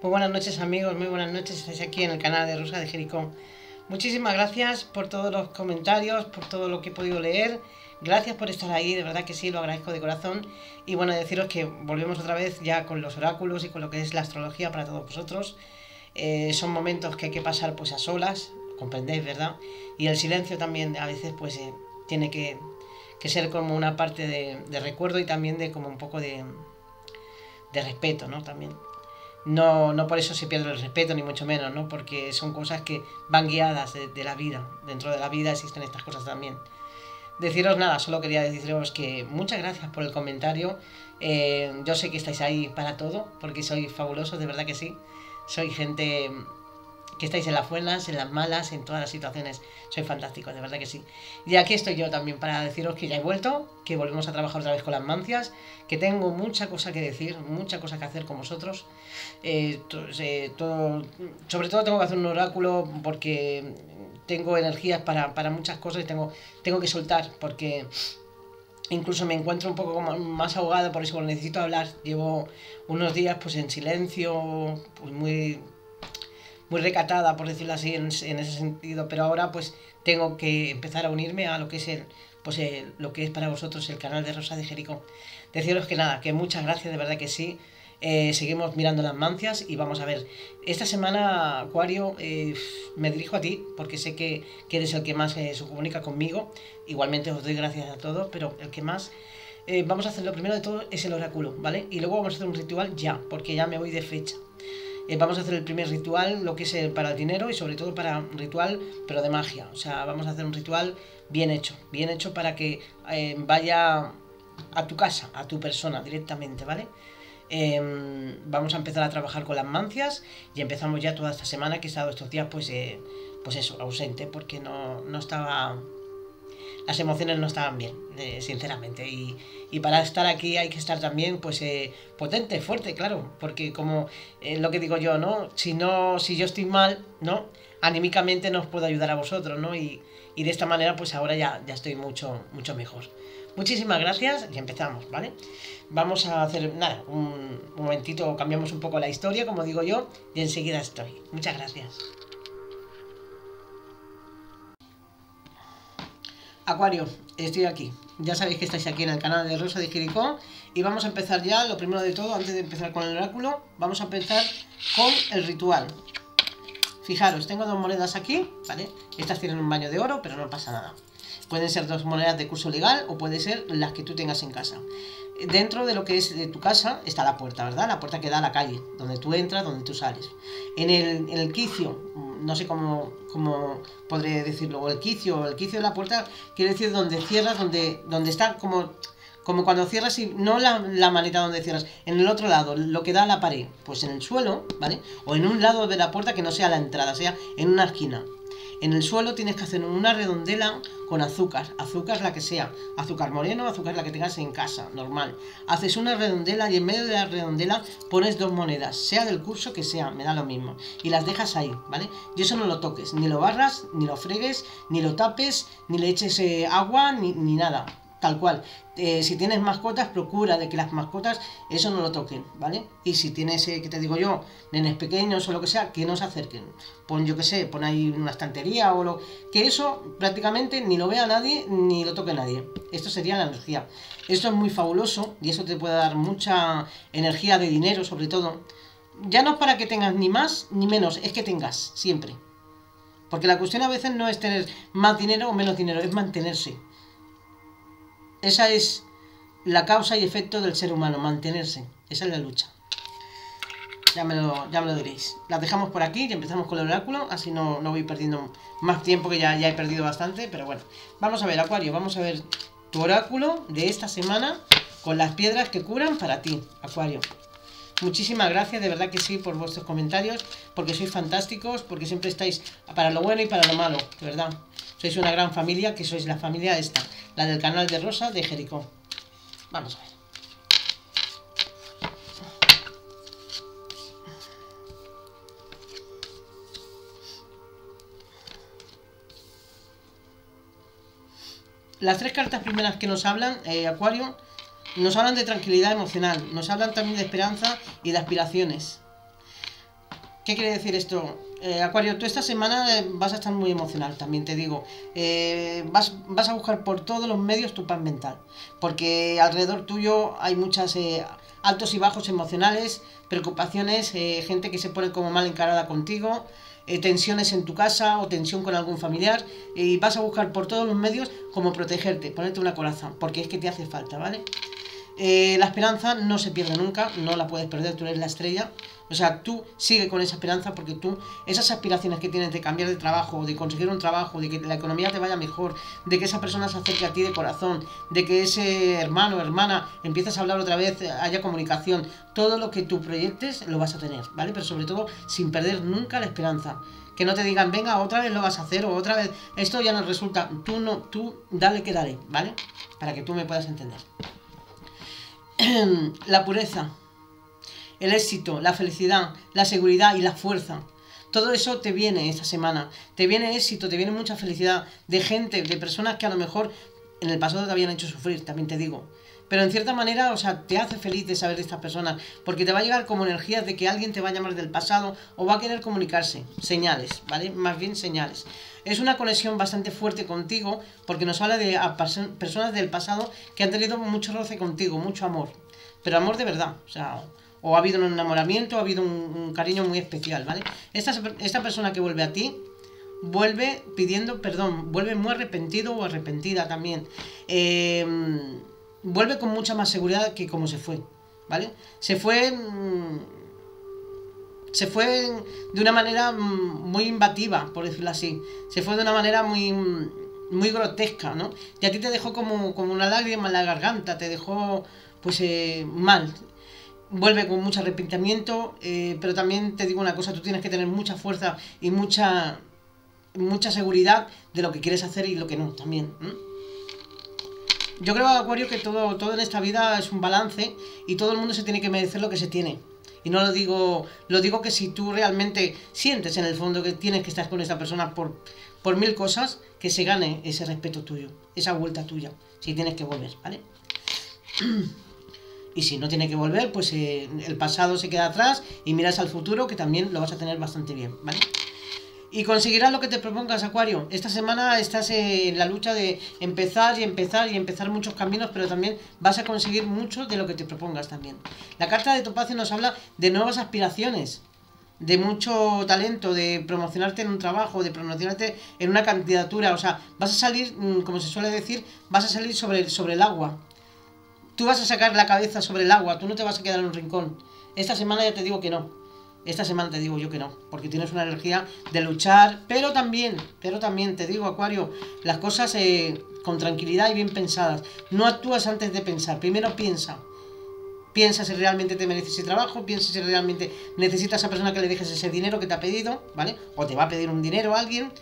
Muy buenas noches amigos, muy buenas noches, estáis aquí en el canal de Rosa de Jericó. Muchísimas gracias por todos los comentarios, por todo lo que he podido leer. Gracias por estar ahí, de verdad que sí, lo agradezco de corazón. Y bueno, deciros que volvemos otra vez ya con los oráculos y con lo que es la astrología para todos vosotros. Eh, son momentos que hay que pasar pues a solas, comprendéis, ¿verdad? Y el silencio también a veces pues eh, tiene que, ser como una parte de, de, recuerdo y también de como un poco de, de respeto, ¿no? También. No, no por eso se pierde el respeto, ni mucho menos, ¿no? Porque son cosas que van guiadas de, la vida. Dentro de la vida existen estas cosas también. Deciros nada, solo quería deciros que muchas gracias por el comentario. Eh, yo sé que estáis ahí para todo, porque sois fabulosos, de verdad que sí. Soy gente que estáis en las buenas, en las malas, en todas las situaciones. Soy fantástico, de verdad que sí. Y aquí estoy yo también para deciros que ya he vuelto, que volvemos a trabajar otra vez con las mancias, que tengo mucha cosa que decir, mucha cosa que hacer con vosotros. Eh, eh, sobre todo tengo que hacer un oráculo porque tengo energías para, muchas cosas y tengo, tengo que soltar porque incluso me encuentro un poco más ahogado, por eso necesito hablar. Llevo unos días pues en silencio, pues muy muy recatada, por decirlo así, en, ese sentido, pero ahora pues tengo que empezar a unirme a lo que es el, pues lo que es para vosotros el canal de Rosa de Jericó. Deciros que nada, que muchas gracias, de verdad que sí. Eh, seguimos mirando las mancias y vamos a ver. Esta semana, Acuario, eh, me dirijo a ti porque sé que, eres el que más eh, se comunica conmigo. Igualmente os doy gracias a todos, pero el que más... vamos a hacer lo primero de todo es el oráculo, ¿vale? Y luego vamos a hacer un ritual ya, porque ya me voy de fecha. Eh, vamos a hacer el primer ritual, lo que es el, para el dinero y sobre todo para un ritual, pero de magia. O sea, vamos a hacer un ritual bien hecho, bien hecho para que eh, vaya a tu casa, a tu persona directamente, ¿vale? Em, vamos a empezar a trabajar con las mancias y empezamos ya toda esta semana que he estado estos días pues, eh, pues eso, ausente porque no, no estaba las emociones no estaban bien, eh, sinceramente. Y, para estar aquí hay que estar también, pues, eh, potente, fuerte, claro. Porque como eh, lo que digo yo, ¿no? Si no, si yo estoy mal, ¿no? Anímicamente no os puedo ayudar a vosotros, ¿no? Y, de esta manera, pues ahora ya, ya estoy mucho, mucho mejor. Muchísimas gracias y empezamos, ¿vale? Vamos a hacer, nada, un momentito, cambiamos un poco la historia, como digo yo, y enseguida estoy. Muchas gracias. Acuario, estoy aquí. Ya sabéis que estáis aquí en el canal de Rosa de Jericó y vamos a empezar ya, lo primero de todo, antes de empezar con el oráculo, vamos a empezar con el ritual. Fijaros, tengo dos monedas aquí, ¿vale? Estas tienen un baño de oro, pero no pasa nada. Pueden ser dos monedas de curso legal o puede ser las que tú tengas en casa. Dentro de lo que es de tu casa está la puerta, ¿verdad? La puerta que da a la calle, donde tú entras, donde tú sales. En el, el quicio no sé cómo, cómo podré decirlo, el quicio, el quicio de la puerta quiere decir donde cierras, donde, donde está como, como cuando cierras y no la, la maneta donde cierras, en el otro lado, lo que da la pared, pues en el suelo, ¿vale? O en un lado de la puerta que no sea la entrada, sea en una esquina. En el suelo tienes que hacer una redondela con azúcar, azúcar la que sea, azúcar moreno, azúcar la que tengas en casa, normal. Haces una redondela y en medio de la redondela pones dos monedas, sea del curso que sea, me da lo mismo. Y las dejas ahí, ¿vale? Y eso no lo toques, ni lo barras, ni lo fregues, ni lo tapes, ni le eches eh, agua, ni, ni nada tal cual. Eh, si tienes mascotas, procura de que las mascotas eso no lo toquen, ¿vale? Y si tienes, eh, que te digo yo, nenes pequeños o lo que sea, que no se acerquen. Pon, yo que sé, pon ahí una estantería o lo... Que eso prácticamente ni lo vea nadie, ni lo toque nadie. Esto sería la energía. Esto es muy fabuloso y eso te puede dar mucha energía de dinero, sobre todo. Ya no es para que tengas ni más ni menos, es que tengas, siempre. Porque la cuestión a veces no es tener más dinero o menos dinero, es mantenerse. Esa es la causa y efecto del ser humano, mantenerse. Esa es la lucha. Ya me lo, ya me lo diréis. Las dejamos por aquí y empezamos con el oráculo, así no, no voy perdiendo más tiempo que ya, ya he perdido bastante, pero bueno. Vamos a ver, Acuario, vamos a ver tu oráculo de esta semana con las piedras que curan para ti, Acuario. Muchísimas gracias, de verdad que sí, por vuestros comentarios, porque sois fantásticos, porque siempre estáis para lo bueno y para lo malo, de verdad. Sois una gran familia, que sois la familia esta, la del canal de Rosa de Jericó. Vamos a ver. Las tres cartas primeras que nos hablan, eh, Acuario, nos hablan de tranquilidad emocional, nos hablan también de esperanza y de aspiraciones. ¿Qué quiere decir esto? Eh, Acuario, tú esta semana eh, vas a estar muy emocional, también te digo. Eh, vas, vas, a buscar por todos los medios tu paz mental. Porque alrededor tuyo hay muchas altos y bajos emocionales, preocupaciones, gente que se pone como mal encarada contigo, tensiones en tu casa o tensión con algún familiar. Y vas a buscar por todos los medios como protegerte, ponerte una coraza, porque es que te hace falta, ¿vale? La esperanza no se pierde nunca, no la puedes perder, tú eres la estrella. O sea, tú sigue con esa esperanza porque tú, esas aspiraciones que tienes de cambiar de trabajo, de conseguir un trabajo, de que la economía te vaya mejor, de que esa persona se acerque a ti de corazón, de que ese hermano hermana empieces a hablar otra vez, haya comunicación, todo lo que tú proyectes lo vas a tener, ¿vale? Pero sobre todo sin perder nunca la esperanza. Que no te digan, venga, otra vez lo vas a hacer o otra vez, esto ya no resulta, tú no, tú dale que dale, ¿vale? Para que tú me puedas entender. la pureza el éxito, la felicidad, la seguridad y la fuerza. Todo eso te viene esta semana. Te viene éxito, te viene mucha felicidad de gente, de personas que a lo mejor en el pasado te habían hecho sufrir, también te digo. Pero en cierta manera, o sea, te hace feliz de saber de estas personas, porque te va a llegar como energías de que alguien te va a llamar del pasado o va a querer comunicarse. Señales, ¿vale? Más bien señales. Es una conexión bastante fuerte contigo, porque nos habla de personas del pasado que han tenido mucho roce contigo, mucho amor. Pero amor de verdad, o sea, o ha habido un enamoramiento, o ha habido un, cariño muy especial, ¿vale? Esta, esta persona que vuelve a ti, vuelve pidiendo perdón, vuelve muy arrepentido o arrepentida también. Em, vuelve con mucha más seguridad que como se fue, ¿vale? Se fue... Mm, se fue de una manera muy imbativa, por decirlo así. Se fue de una manera muy, muy grotesca, ¿no? Y a ti te dejó como, como una lágrima en la garganta, te dejó pues eh, mal vuelve con mucho arrepentimiento, eh, pero también te digo una cosa, tú tienes que tener mucha fuerza y mucha, mucha seguridad de lo que quieres hacer y lo que no, también. Yo creo, Acuario, que todo, todo en esta vida es un balance y todo el mundo se tiene que merecer lo que se tiene. Y no lo digo, lo digo que si tú realmente sientes en el fondo que tienes que estar con esta persona por, por mil cosas, que se gane ese respeto tuyo, esa vuelta tuya, si tienes que volver, ¿vale? Y si no tiene que volver, pues eh, el pasado se queda atrás y miras al futuro, que también lo vas a tener bastante bien, ¿vale? Y conseguirás lo que te propongas, Acuario. Esta semana estás en la lucha de empezar y empezar y empezar muchos caminos, pero también vas a conseguir mucho de lo que te propongas también. La carta de Topacio nos habla de nuevas aspiraciones, de mucho talento, de promocionarte en un trabajo, de promocionarte en una candidatura. O sea, vas a salir, mm, como se suele decir, vas a salir sobre, sobre el agua. Tú vas a sacar la cabeza sobre el agua, tú no te vas a quedar en un rincón. Esta semana ya te digo que no. Esta semana te digo yo que no, porque tienes una energía de luchar, pero también, pero también te digo, Acuario, las cosas eh, con tranquilidad y bien pensadas. No actúas antes de pensar, primero piensa. Piensa si realmente te mereces ese trabajo, piensa si realmente necesitas a esa persona que le dejes ese dinero que te ha pedido, ¿vale? O te va a pedir un dinero a alguien.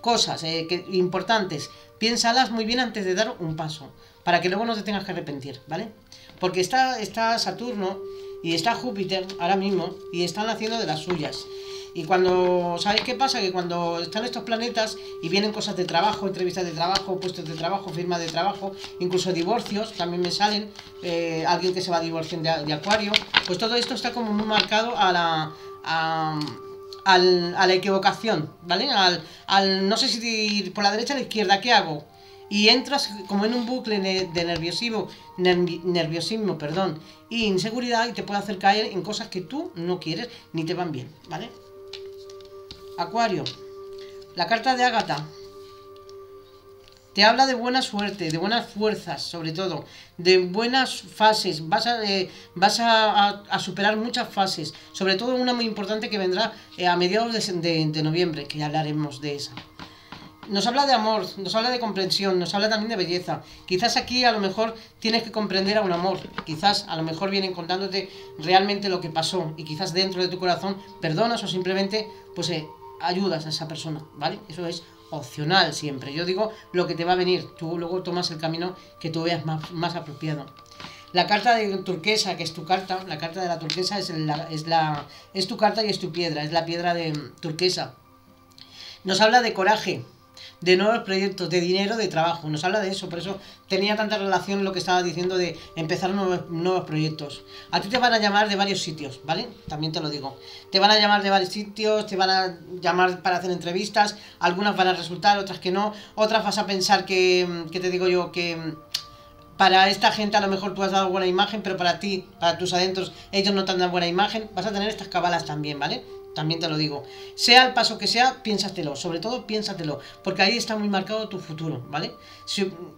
Cosas eh, que, importantes, piénsalas muy bien antes de dar un paso para que luego no te tengas que arrepentir, ¿vale? Porque está, está Saturno y está Júpiter ahora mismo y están haciendo de las suyas. Y cuando, ¿sabéis qué pasa? Que cuando están estos planetas y vienen cosas de trabajo, entrevistas de trabajo, puestos de trabajo, firmas de trabajo, incluso divorcios, también me salen, eh, alguien que se va a divorciar de, Acuario, pues todo esto está como muy marcado a la... A, a la equivocación, ¿vale? Al, al, no sé si ir por la derecha o la izquierda, ¿qué hago? Y entras como en un bucle de nerviosismo, nerviosismo perdón, y inseguridad y te puede hacer caer en cosas que tú no quieres ni te van bien, ¿vale? Acuario, la carta de Ágata te habla de buena suerte, de buenas fuerzas, sobre todo, de buenas fases. Vas a, eh, vas a, superar muchas fases, sobre todo una muy importante que vendrá eh, a mediados de, de noviembre, que ya hablaremos de esa nos habla de amor, nos habla de comprensión, nos habla también de belleza. Quizás aquí a lo mejor tienes que comprender a un amor, quizás a lo mejor vienen contándote realmente lo que pasó y quizás dentro de tu corazón perdonas o simplemente pues eh, ayudas a esa persona, ¿vale? Eso es opcional siempre. Yo digo lo que te va a venir, tú luego tomas el camino que tú veas más, más apropiado. La carta de turquesa, que es tu carta, la carta de la turquesa es, la, es, la, es tu carta y es tu piedra, es la piedra de turquesa. Nos habla de coraje, de nuevos proyectos, de dinero, de trabajo. Nos habla de eso, por eso tenía tanta relación lo que estaba diciendo de empezar nuevos, nuevos proyectos. A ti te van a llamar de varios sitios, ¿vale? También te lo digo. Te van a llamar de varios sitios, te van a llamar para hacer entrevistas, algunas van a resultar, otras que no, otras vas a pensar que, que te digo yo, que para esta gente a lo mejor tú has dado buena imagen, pero para ti, para tus adentros, ellos no te han dado buena imagen, vas a tener estas cabalas también, ¿vale? También te lo digo. Sea el paso que sea, piénsatelo. Sobre todo, piénsatelo. Porque ahí está muy marcado tu futuro, ¿vale?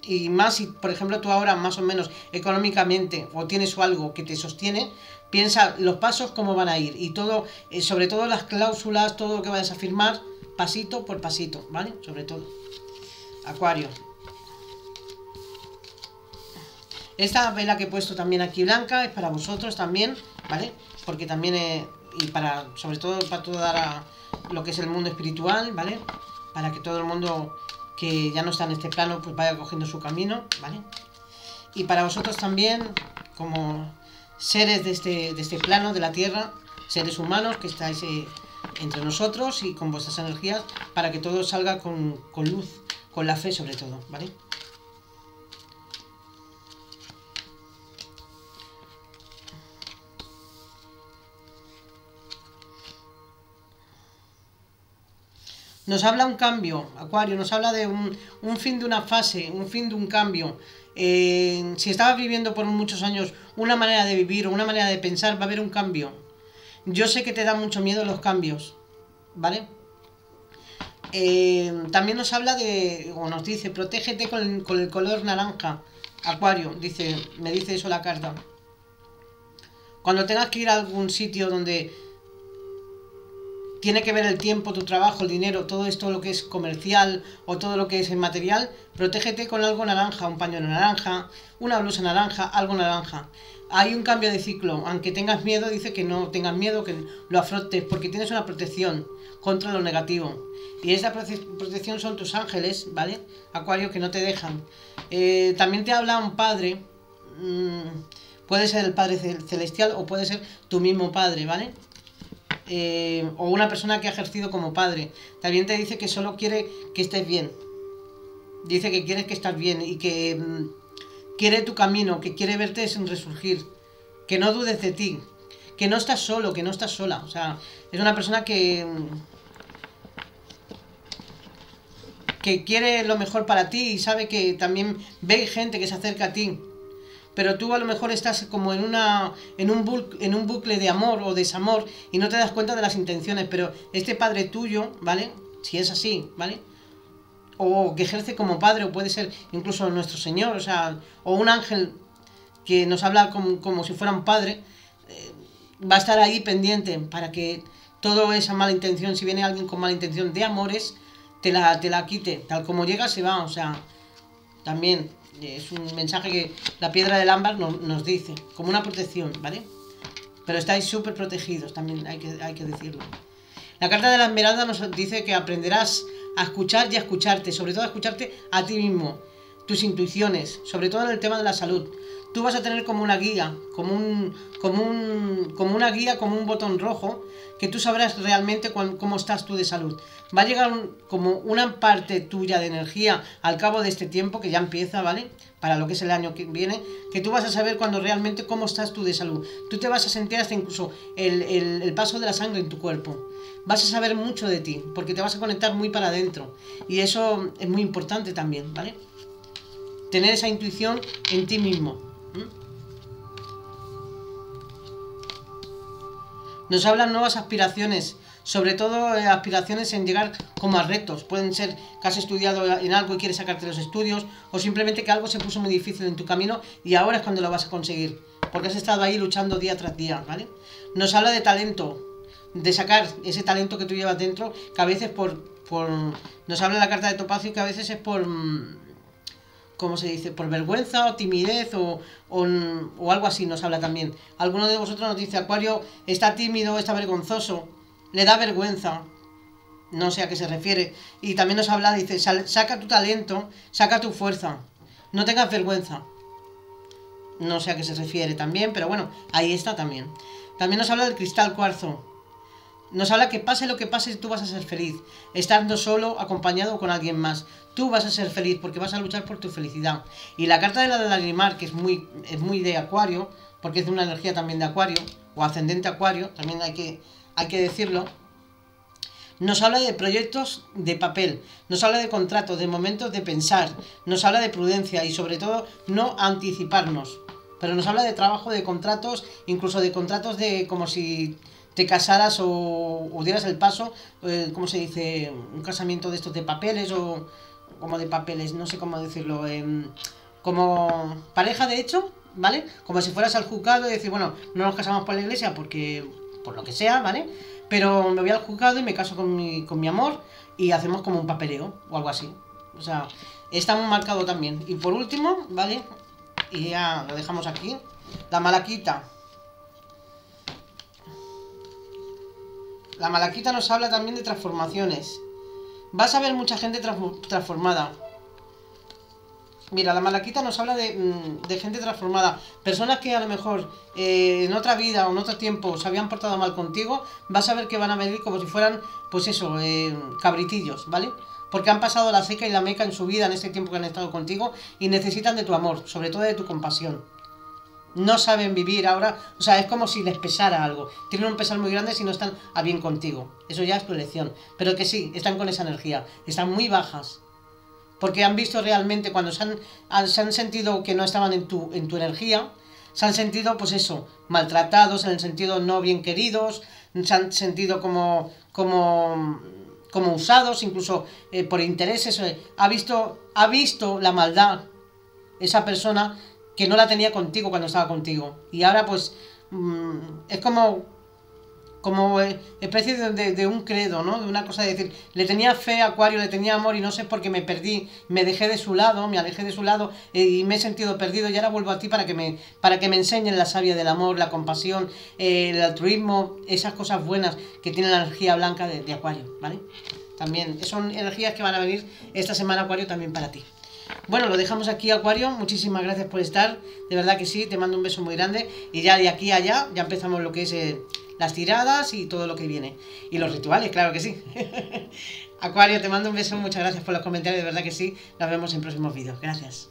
y más si, por ejemplo, tú ahora más o menos económicamente o tienes algo que te sostiene, piensa los pasos cómo van a ir. Y todo, eh, sobre todo las cláusulas, todo lo que vayas a firmar, pasito por pasito, ¿vale? Sobre todo. Acuario. Esta vela que he puesto también aquí blanca es para vosotros también, ¿vale? Porque también... Eh, y para, sobre todo para todo dar a lo que es el mundo espiritual, ¿vale? Para que todo el mundo que ya no está en este plano, pues vaya cogiendo su camino, ¿vale? Y para vosotros también, como seres de este, de este plano, de la Tierra, seres humanos que estáis eh, entre nosotros y con vuestras energías, para que todo salga con, con luz, con la fe sobre todo, ¿vale? Nos habla un cambio, Acuario, nos habla de un, fin de una fase, un fin de un cambio. Si estabas viviendo por muchos años una manera de vivir o una manera de pensar, va a haber un cambio. Yo sé que te da mucho miedo los cambios, ¿vale? Eh, también nos habla de, o nos dice, protégete con, con el color naranja. Acuario, dice, me dice eso la carta. Cuando tengas que ir a algún sitio donde tiene que ver el tiempo, tu trabajo, el dinero, todo esto lo que es comercial o todo lo que es material, protégete con algo naranja, un pañuelo naranja, una blusa naranja, algo naranja. Hay un cambio de ciclo, aunque tengas miedo, dice que no tengas miedo, que lo afrontes, porque tienes una protección contra lo negativo. Y esa protección son tus ángeles, ¿vale? Acuario, que no te dejan. Eh, también te habla un padre, mm, puede ser el Padre Celestial o puede ser tu mismo padre, ¿vale? Eh, o una persona que ha ejercido como padre, también te dice que solo quiere que estés bien. Dice que quiere que estés bien y que mm, quiere tu camino, que quiere verte sin resurgir, que no dudes de ti, que no estás solo, que no estás sola. O sea, es una persona que mm, que quiere lo mejor para ti y sabe que también ve gente que se acerca a ti pero tú a lo mejor estás como en una en un, en un bucle de amor o desamor y no te das cuenta de las intenciones, pero este padre tuyo, ¿vale? Si es así, ¿vale? O que ejerce como padre, o puede ser incluso nuestro Señor, o sea, o un ángel que nos habla como, si fuera un padre, eh, va a estar ahí pendiente para que toda esa mala intención, si viene alguien con mala intención de amores, te la, te la quite. Tal como llega, se va, o sea, también es un mensaje que la piedra del ámbar nos dice, como una protección, ¿vale? Pero estáis súper protegidos, también hay que, hay que decirlo. La carta de la esmeralda nos dice que aprenderás a escuchar y a escucharte, sobre todo a escucharte a ti mismo, tus intuiciones, sobre todo en el tema de la salud. Tú vas a tener como una guía, como, un, como, un, como una guía, como un botón rojo, que tú sabrás realmente cómo estás tú de salud. Va a llegar como una parte tuya de energía al cabo de este tiempo, que ya empieza, ¿vale? Para lo que es el año que viene, que tú vas a saber cuando realmente cómo estás tú de salud. Tú te vas a sentir hasta incluso el, el paso de la sangre en tu cuerpo. Vas a saber mucho de ti, porque te vas a conectar muy para adentro. Y eso es muy importante también, ¿vale? Tener esa intuición en ti mismo. Nos hablan nuevas aspiraciones, sobre todo eh, aspiraciones en llegar como a retos. Pueden ser que has estudiado en algo y quieres sacarte los estudios, o simplemente que algo se puso muy difícil en tu camino y ahora es cuando lo vas a conseguir, porque has estado ahí luchando día tras día, ¿vale? Nos habla de talento, de sacar ese talento que tú llevas dentro, que a veces por... por nos habla la carta de Topacio que a veces es por mm, ¿cómo se dice? Por vergüenza o timidez o, algo así nos habla también. Alguno de vosotros nos dice, Acuario está tímido, está vergonzoso, le da vergüenza. No sé a qué se refiere. Y también nos habla, dice, saca tu talento, saca tu fuerza, no tengas vergüenza. No sé a qué se refiere también, pero bueno, ahí está también. También nos habla del cristal cuarzo. Nos habla que pase lo que pase, tú vas a ser feliz. Estando solo, acompañado con alguien más. Tú vas a ser feliz porque vas a luchar por tu felicidad. Y la carta de la del animal, que es muy, es muy de acuario, porque es de una energía también de acuario, o ascendente acuario, también hay que, hay que decirlo, nos habla de proyectos de papel, nos habla de contratos, de momentos de pensar, nos habla de prudencia y sobre todo no anticiparnos. Pero nos habla de trabajo, de contratos, incluso de contratos de como si te casaras o, dieras el paso, eh, ¿cómo se dice? Un casamiento de estos de papeles o como de papeles, no sé cómo decirlo, em, como pareja de hecho, ¿vale? Como si fueras al juzgado y decir, bueno, no nos casamos por la iglesia porque, por lo que sea, ¿vale? Pero me voy al juzgado y me caso con mi, con mi amor y hacemos como un papeleo o algo así. O sea, está muy marcado también. Y por último, ¿vale? Y ya lo dejamos aquí. La malaquita. La malaquita nos habla también de transformaciones. Vas a ver mucha gente transformada. Mira, la malaquita nos habla mm, de, gente transformada. Personas que a lo mejor eh, en otra vida o en otro tiempo se habían portado mal contigo, vas a ver que van a venir como si fueran, pues eso, eh, cabritillos, ¿vale? Porque han pasado la seca y la meca en su vida en este tiempo que han estado contigo y necesitan de tu amor, sobre todo de tu compasión no saben vivir ahora, o sea, es como si les pesara algo. Tienen un pesar muy grande si no están a bien contigo. Eso ya es tu elección. Pero que sí, están con esa energía. Están muy bajas. Porque han visto realmente cuando se han, se han sentido que no estaban en tu, en tu energía, se han sentido, pues eso, maltratados, se han sentido no bien queridos, se han sentido como, como, como usados, incluso eh, por intereses. Ha visto, ha visto la maldad esa persona que no la tenía contigo cuando estaba contigo. Y ahora pues mm, es como como especie de, de, un credo, ¿no? De una cosa de decir, le tenía fe a Acuario, le tenía amor y no sé por qué me perdí, me dejé de su lado, me alejé de su lado eh, y me he sentido perdido y ahora vuelvo a ti para que me, para que me enseñen la savia del amor, la compasión, eh, el altruismo, esas cosas buenas que tiene la energía blanca de, de Acuario, ¿vale? También son energías que van a venir esta semana Acuario también para ti. Bueno, lo dejamos aquí, Acuario. Muchísimas gracias por estar. De verdad que sí, te mando un beso muy grande. Y ya de aquí a allá, ya empezamos lo que es eh, las tiradas y todo lo que viene. Y los rituales, claro que sí. Acuario, te mando un beso. Muchas gracias por los comentarios. De verdad que sí. Nos vemos en próximos vídeos. Gracias.